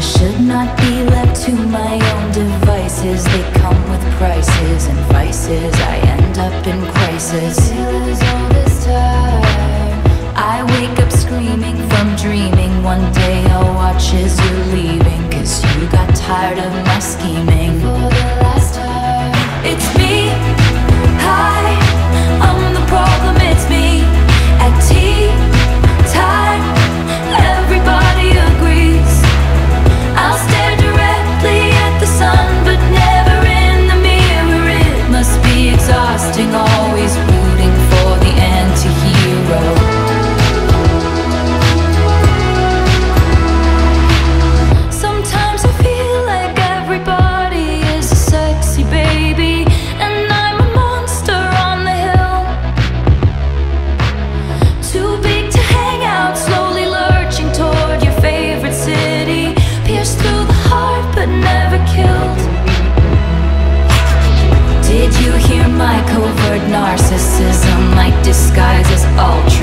I should not be left to my own devices. They come with prices and vices. I end up in crisis. I wake up screaming from dreaming. One day I'll watch as you're leaving Cause you got tired of covert narcissism? Like disguises altruism.